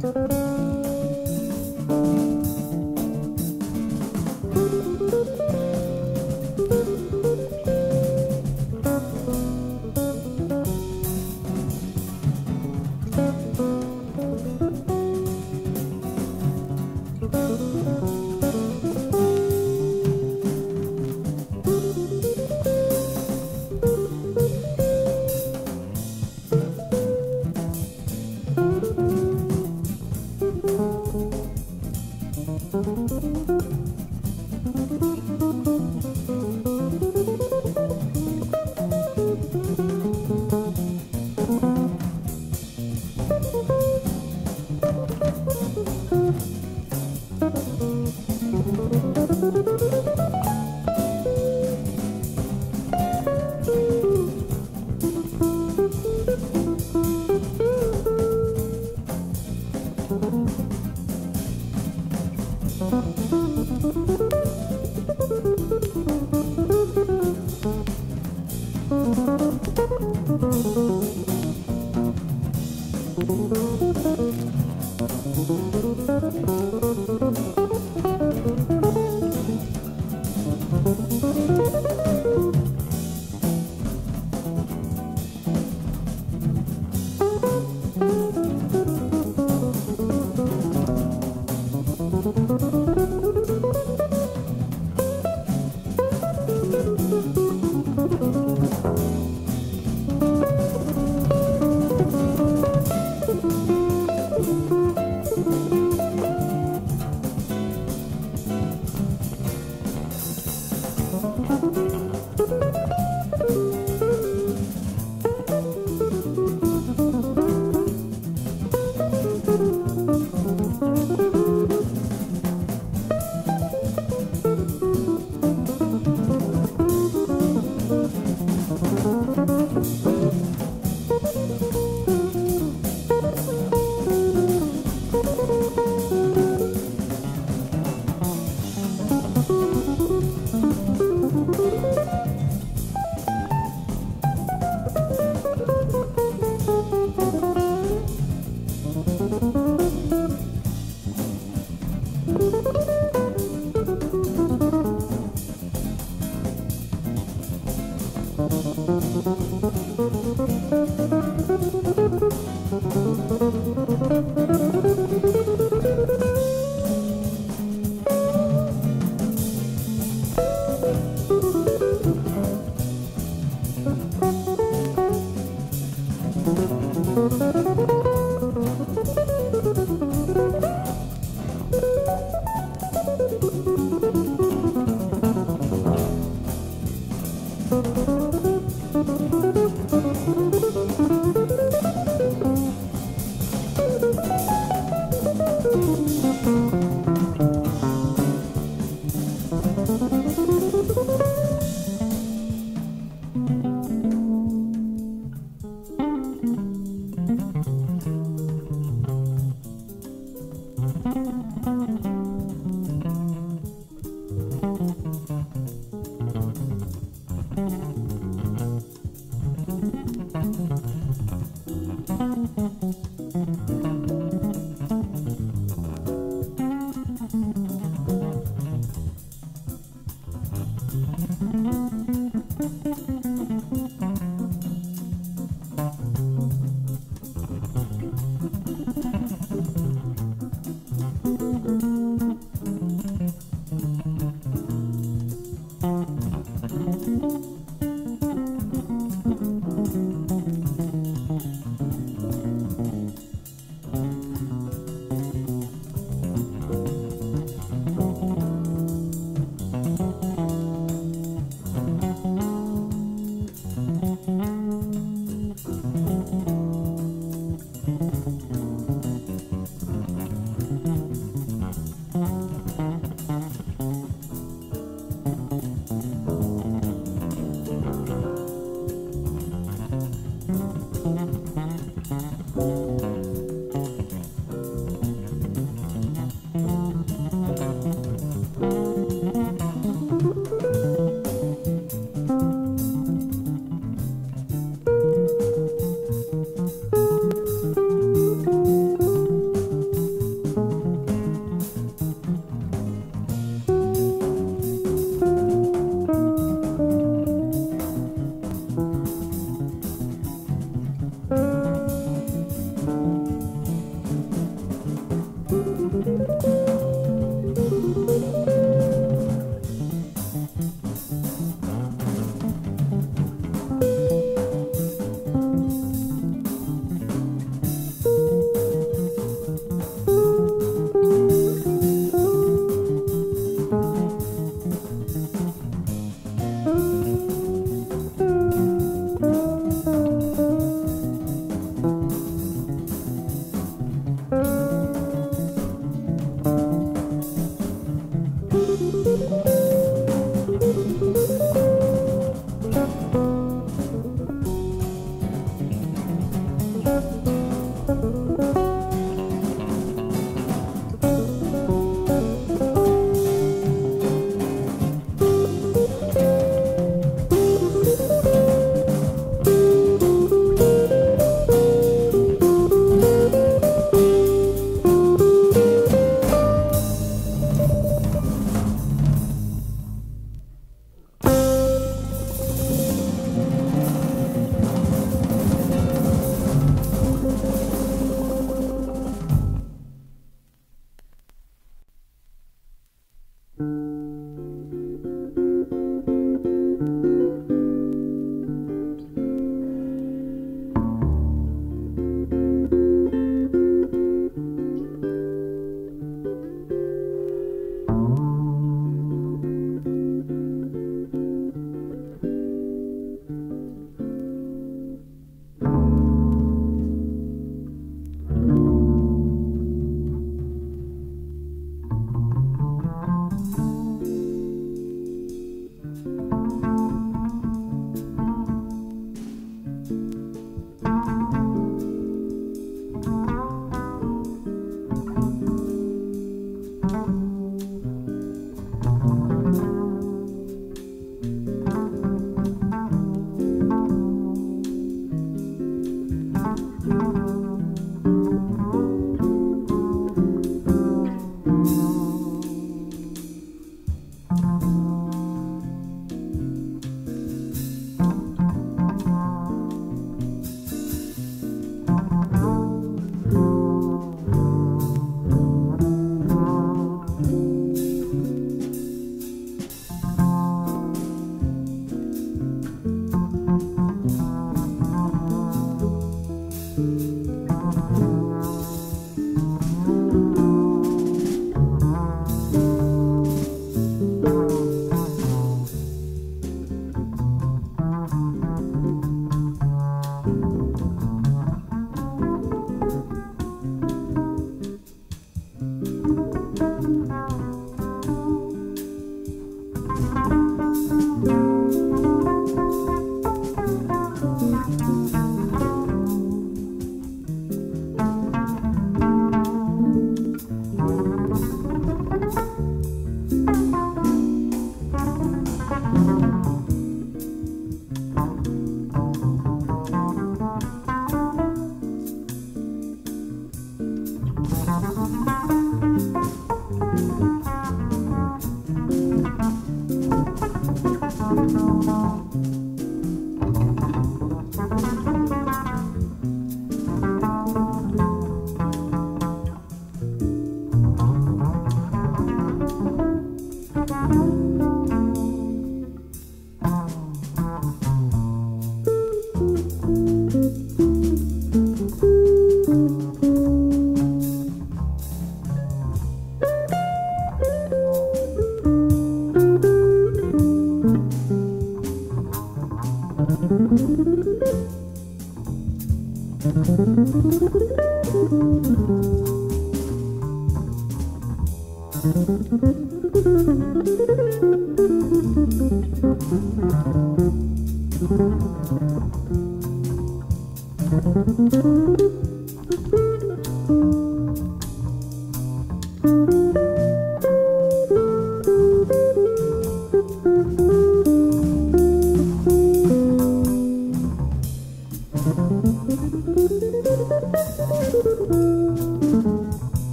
Bye.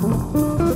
Música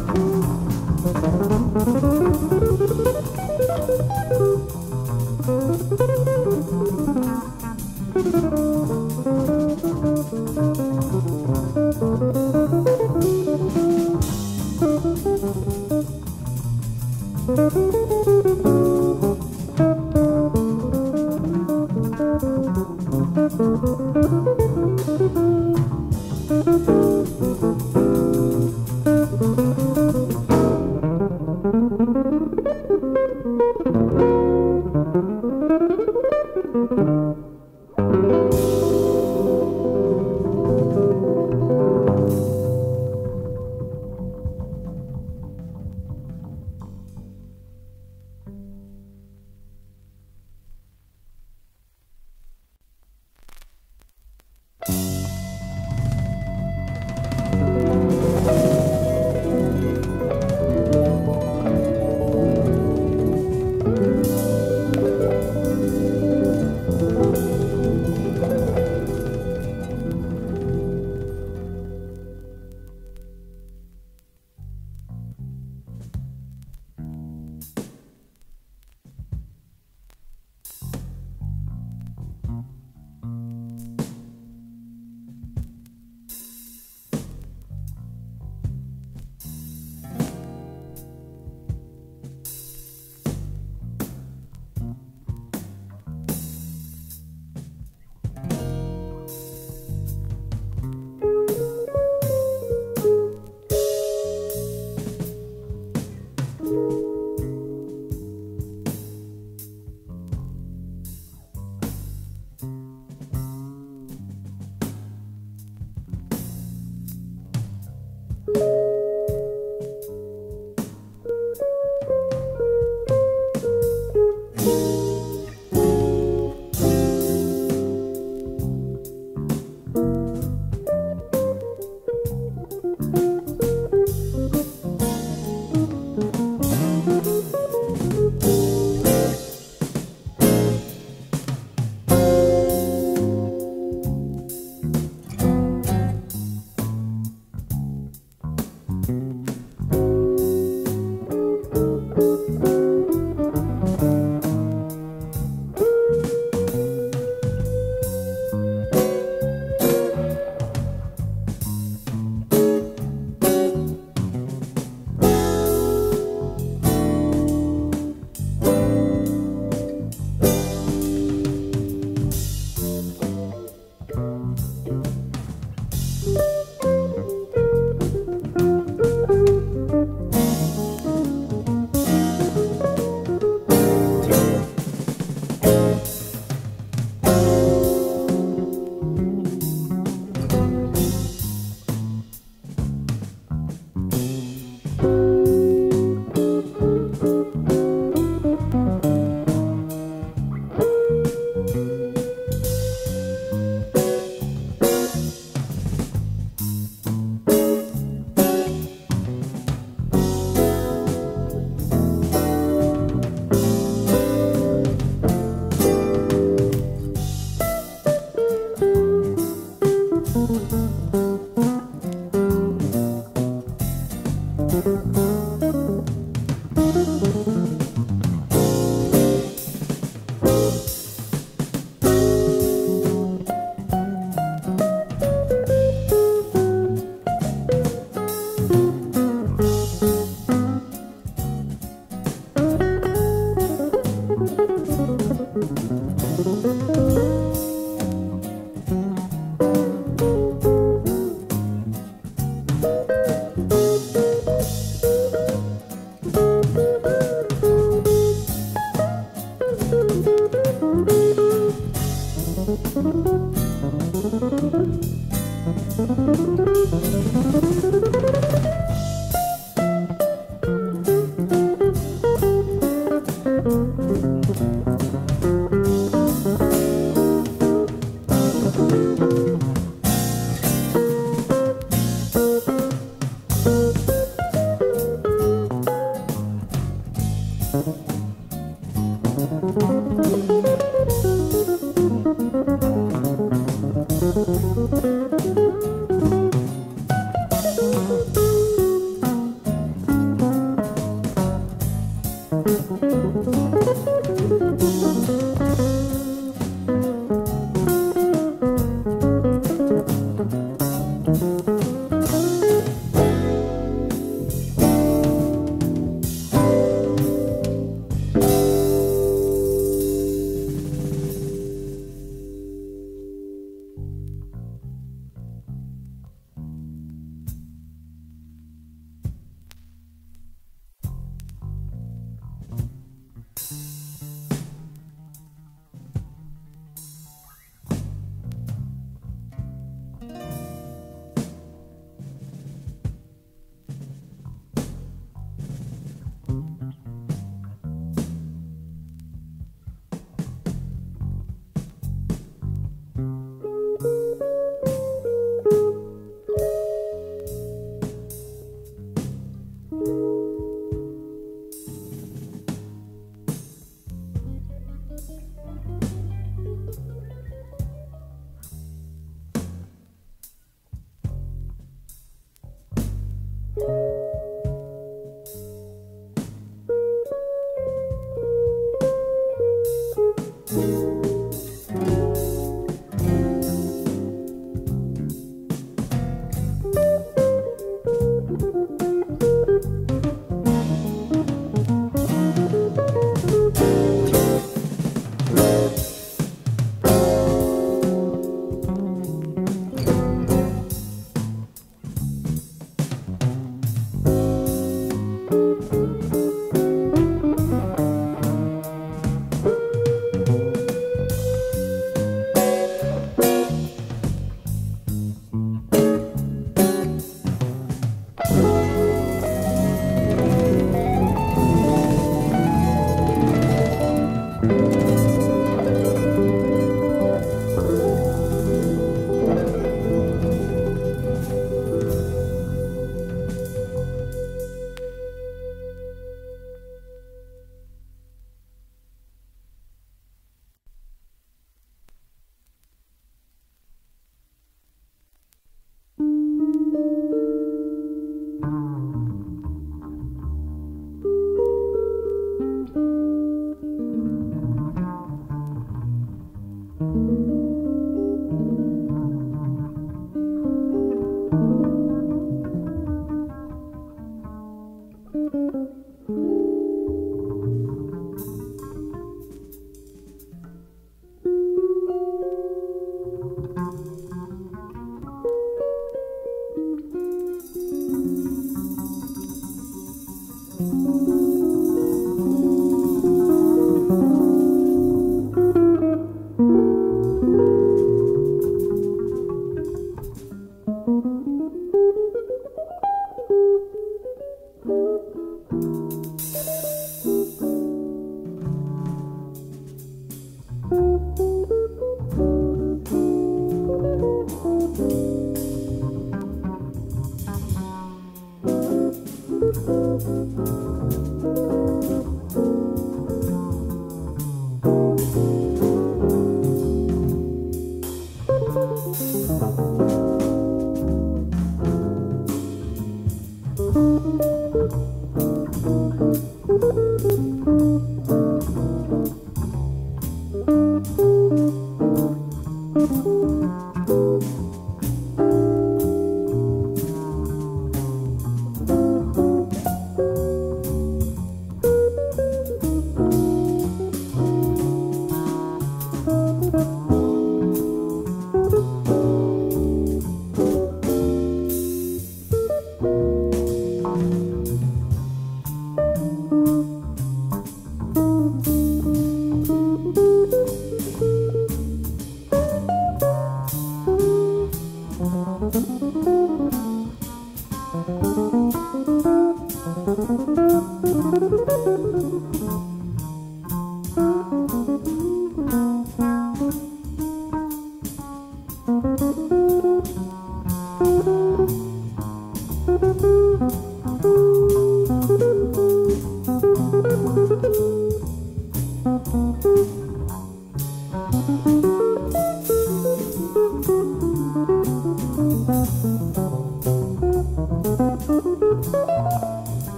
Música